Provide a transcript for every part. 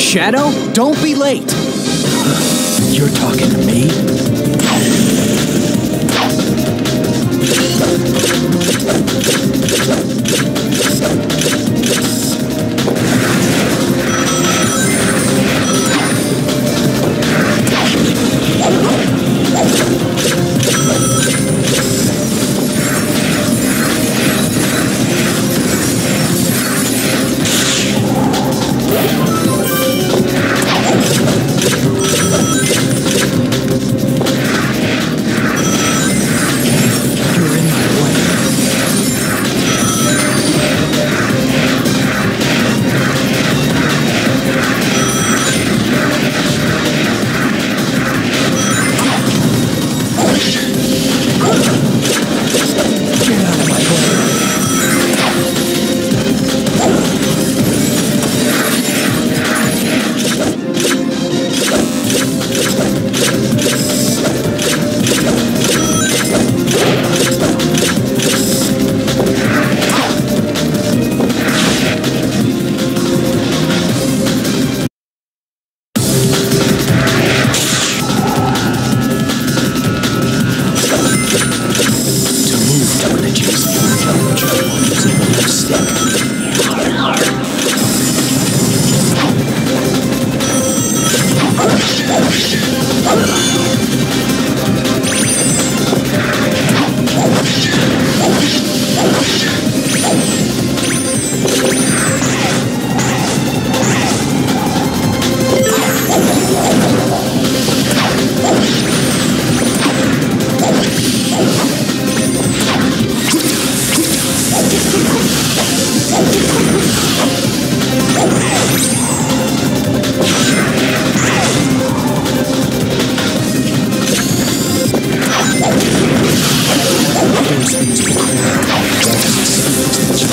Shadow, don't be late. You're talking to me?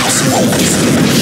próximo.